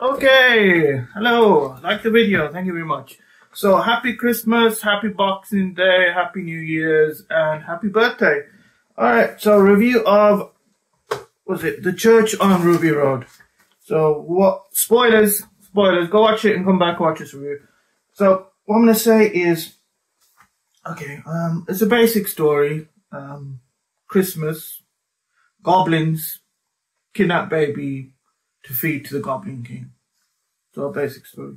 Okay, hello. Like the video. Thank you very much. So, happy Christmas, happy Boxing Day, happy New Year's, and happy birthday. Alright, so review of, was it, The Church on Ruby Road. So, what, spoilers, spoilers, go watch it and come back watch this review. So, what I'm gonna say is, okay, um, it's a basic story, um, Christmas, goblins, kidnap baby, to feed to the Goblin King. So a basic story.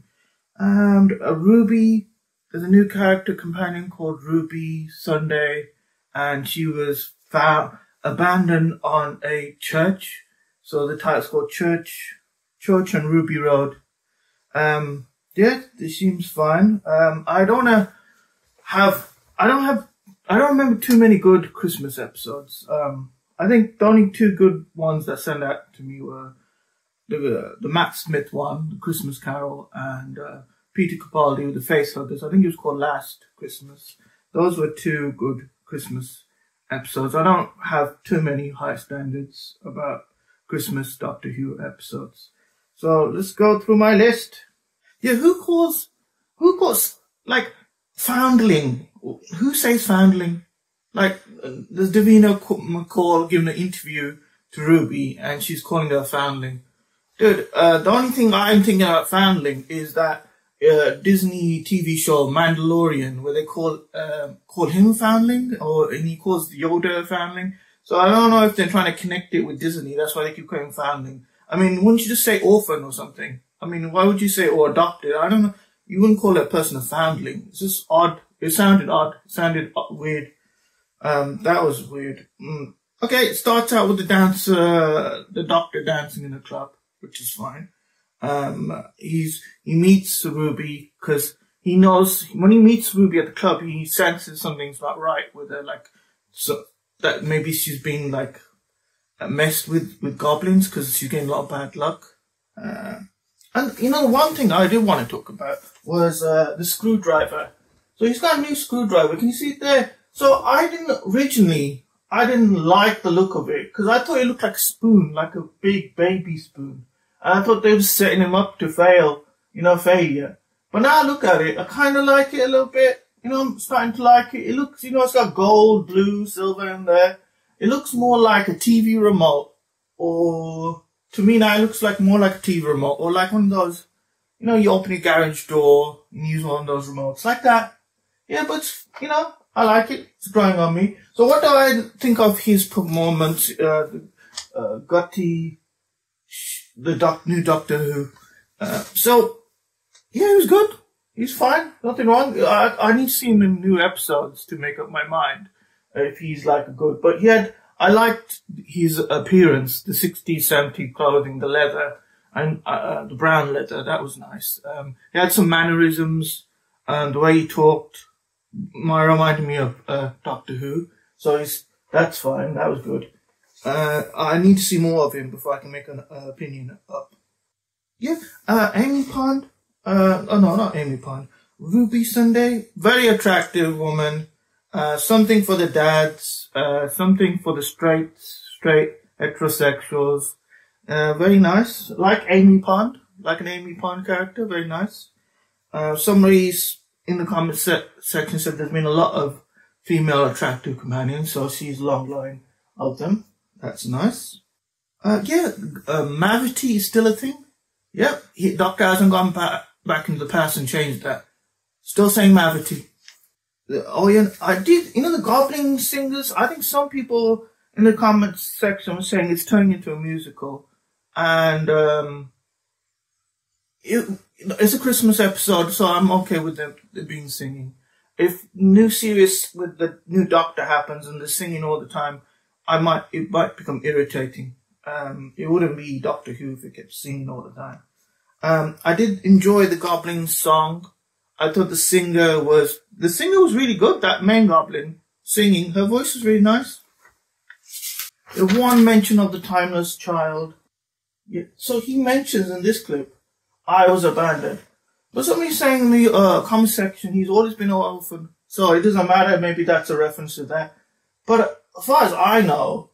And a Ruby, there's a new character companion called Ruby Sunday, and she was found abandoned on a church. So the title's called Church, Church on Ruby Road. Um, yeah, this seems fine. Um, I don't have, I don't have, I don't remember too many good Christmas episodes. Um, I think the only two good ones that sent out to me were the the Matt Smith one, the Christmas Carol, and uh, Peter Capaldi with the Face Huggers. I think it was called Last Christmas. Those were two good Christmas episodes. I don't have too many high standards about Christmas Doctor Who episodes. So let's go through my list. Yeah, who calls who calls like foundling? Who says foundling? Like there's Davina McCall giving an interview to Ruby, and she's calling her foundling. Dude, uh, the only thing I'm thinking about foundling is that uh, Disney TV show Mandalorian, where they call uh, call him foundling, or and he calls Yoda foundling. So I don't know if they're trying to connect it with Disney. That's why they keep calling foundling. I mean, wouldn't you just say orphan or something? I mean, why would you say or adopted? I don't know. You wouldn't call that person a foundling. It's just odd. It sounded odd. It sounded weird. Um, that was weird. Mm. Okay, it starts out with the dancer, the doctor dancing in the club which is fine. Um, he's, he meets Ruby because he knows when he meets Ruby at the club, he senses something's not right with her, like, so that maybe she's been like messed with, with goblins because she's getting a lot of bad luck. Uh, and you know, one thing I did want to talk about was, uh, the screwdriver. So he's got a new screwdriver. Can you see it there? So I didn't originally, I didn't like the look of it because I thought it looked like a spoon, like a big baby spoon. I thought they were setting him up to fail, you know, failure. But now I look at it, I kind of like it a little bit. You know, I'm starting to like it. It looks, you know, it's got gold, blue, silver in there. It looks more like a TV remote, or to me now it looks like more like a TV remote, or like one of those, you know, you open your garage door and use one of those remotes like that. Yeah, but you know, I like it. It's growing on me. So what do I think of his performance? Uh, uh, Gutty the doc, new Doctor Who. Uh, so, yeah, he was good. He's fine. Nothing wrong. I, I need to see him in new episodes to make up my mind if he's like a good. But he had, I liked his appearance, the 60s, 70s clothing, the leather, and uh, uh, the brown leather. That was nice. Um, he had some mannerisms, and the way he talked reminded me of uh, Doctor Who. So he's, that's fine. That was good. Uh, I need to see more of him before I can make an uh, opinion up. Yeah, uh, Amy Pond. Uh, oh no, not Amy Pond. Ruby Sunday. Very attractive woman. Uh, something for the dads. Uh, something for the straight, straight heterosexuals. Uh, very nice. Like Amy Pond. Like an Amy Pond character. Very nice. Uh, somebody's in the comment se- section said there's been a lot of female attractive companions, so she's long line of them. That's nice. Uh, yeah, uh, Mavity is still a thing. Yep, he, Doctor hasn't gone back, back into the past and changed that. Still saying Mavity. Oh yeah, I did, you know the Goblin Singers, I think some people in the comments section were saying it's turning into a musical. And, um, it, it's a Christmas episode, so I'm okay with them, them being singing. If new series with the new Doctor happens and they're singing all the time, I might it might become irritating. Um, it wouldn't be Doctor Who if it kept singing all the time. Um, I did enjoy the Goblin song. I thought the singer was the singer was really good. That main Goblin singing, her voice was really nice. The one mention of the timeless child. Yeah, so he mentions in this clip, I was abandoned. But somebody's saying in the uh, comment section, he's always been an orphan. So it doesn't matter. Maybe that's a reference to that. But as far as I know,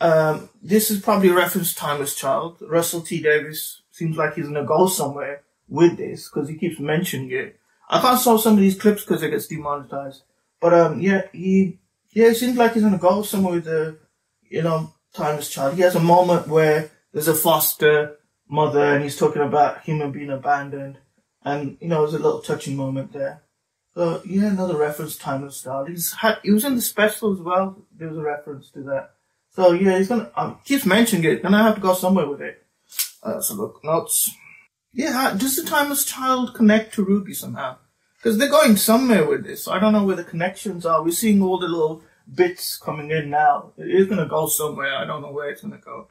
um, this is probably a reference to Timeless Child. Russell T Davies seems like he's gonna go somewhere with this because he keeps mentioning it. I can't show some of these clips because it gets demonetized. But um, yeah, he yeah, it seems like he's gonna go somewhere with the, you know, timeless child. He has a moment where there's a foster mother and he's talking about human being abandoned, and you know, there's a little touching moment there. So yeah, another reference timeless child. He's had he was in the special as well. There was a reference to that. So yeah, he's gonna um, keeps mentioning it, and I have to go somewhere with it. Uh, so look notes. Yeah, does the timeless child connect to Ruby somehow? Because they're going somewhere with this. I don't know where the connections are. We're seeing all the little bits coming in now. It is going to go somewhere. I don't know where it's to go.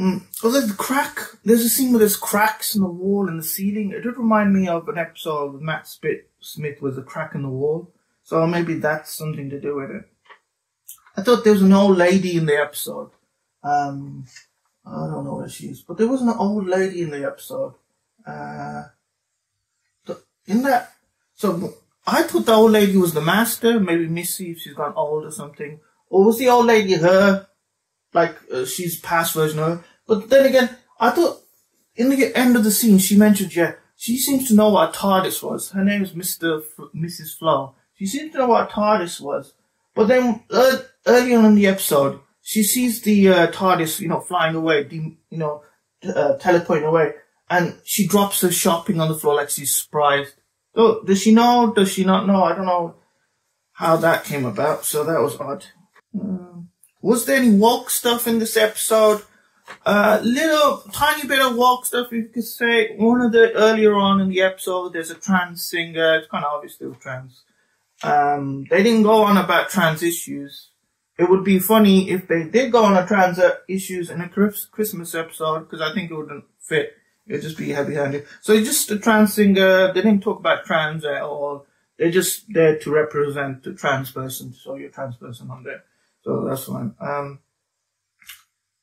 Mm. Oh, there's the crack. There's a scene where there's cracks in the wall and the ceiling. It did remind me of an episode of Matt Smith with a crack in the wall. So maybe that's something to do with it. I thought there was an old lady in the episode. Um, I don't know where she is, but there was an old lady in the episode. Uh, in that, so I thought the old lady was the master, maybe Missy if she's gone old or something. Or was the old lady her? Like, uh, she's past version of her. But then again, I thought in the end of the scene, she mentioned, yeah, she seems to know what TARDIS was. Her name is Mr. F- Mrs. Flood. She seems to know what TARDIS was. But then, uh, early on in the episode, she sees the uh, TARDIS, you know, flying away, you know, uh, teleporting away, and she drops her shopping on the floor like she's surprised. Oh, does she know? Does she not know? I don't know how that came about, so that was odd. Um, was there any woke stuff in this episode? A uh, little tiny bit of woke stuff, you could say. One of the earlier on in the episode, there's a trans singer. It's kind of obvious they were trans. Um, they didn't go on about trans issues it would be funny if they did go on a trans issues in a Christmas episode because I think it wouldn't fit. It'd just be heavy-handed. So just a trans singer. They didn't talk about trans at all. They're just there to represent the trans person. So you're a trans person on there. So that's fine. Um,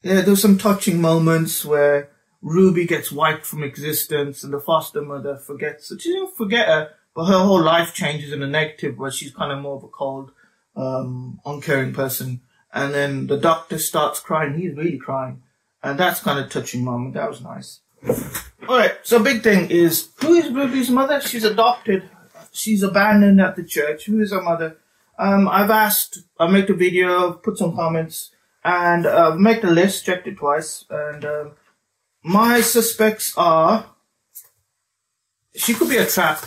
yeah, there's some touching moments where Ruby gets wiped from existence and the foster mother forgets. She didn't forget her, but her whole life changes in a negative where she's kind of more of a cold um, uncaring person. And then the doctor starts crying. He's really crying. And that's kind of touching moment. That was nice. Alright, so big thing is, who is Ruby's mother? She's adopted. She's abandoned at the church. Who is her mother? Um, I've asked, I made a video, put some comments, and uh, made the list, checked it twice, and um, my suspects are, she could be a trap,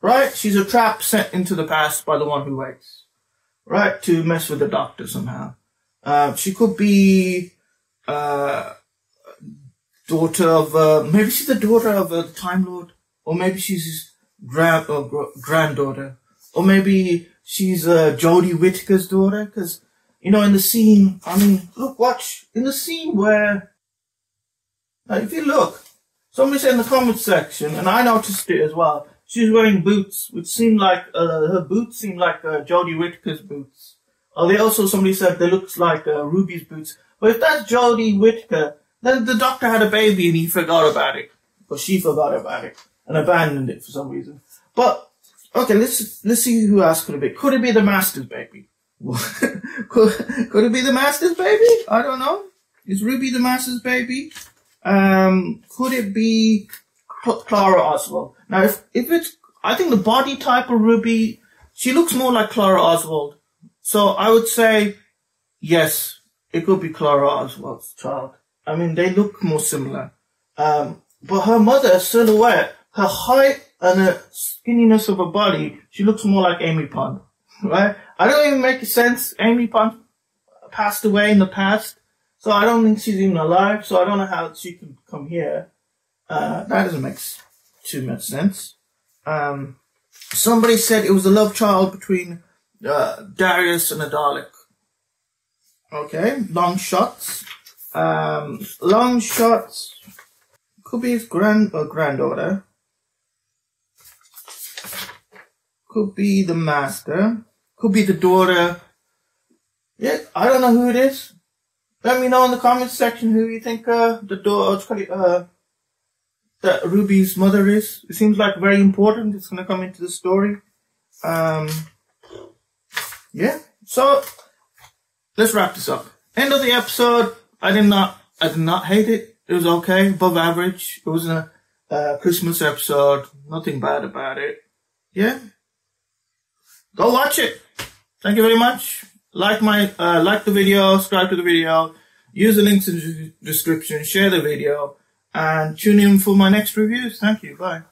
right? She's a trap sent into the past by the one who waits right, to mess with the doctor somehow. Uh, she could be uh, daughter of, uh, maybe she's the daughter of a Time Lord, or maybe she's his grand granddaughter, or maybe she's uh, Jodie Whittaker's daughter. Because you know, in the scene, I mean, look, watch in the scene where, if you look, somebody said in the comment section, and I noticed it as well. She's wearing boots, which seemed like uh, her boots seemed like uh, Jodie Whittaker's boots. Oh, they also somebody said they looked like uh, Ruby's boots. But if that's Jodie Whittaker, then the doctor had a baby and he forgot about it, or she forgot about it and abandoned it for some reason. But okay, let's let's see who else could it be. Could it be the Master's baby? could, could it be the Master's baby? I don't know. Is Ruby the Master's baby? Um, could it be Clara Oswald? Now, if, if it's, I think the body type of Ruby, she looks more like Clara Oswald. So I would say, yes, it could be Clara Oswald's child. I mean, they look more similar. Um, but her mother, silhouette, her height and the skinniness of her body, she looks more like Amy Pond, right? I don't even make sense. Amy Pond passed away in the past, so I don't think she's even alive. So I don't know how she could come here. Uh, that doesn't make too much sense. Um, somebody said it was a love child between uh, Davros and a Dalek. Okay, long shots. Um, long shots. Could be his grand or granddaughter. Could be the master. Could be the daughter. Yeah, I don't know who it is. Let me know in the comments section who you think uh, the daughter. Uh, that Ruby's mother is. It seems like very important. It's going to come into the story. Um, yeah. So let's wrap this up. End of the episode. I did not, I did not hate it. It was okay, above average. It wasn't a, a Christmas episode. Nothing bad about it. Yeah go watch it. Thank you very much. Like my, uh, like the video, subscribe to the video, use the links in the description, share the video, and tune in for my next reviews. Thank you. Bye.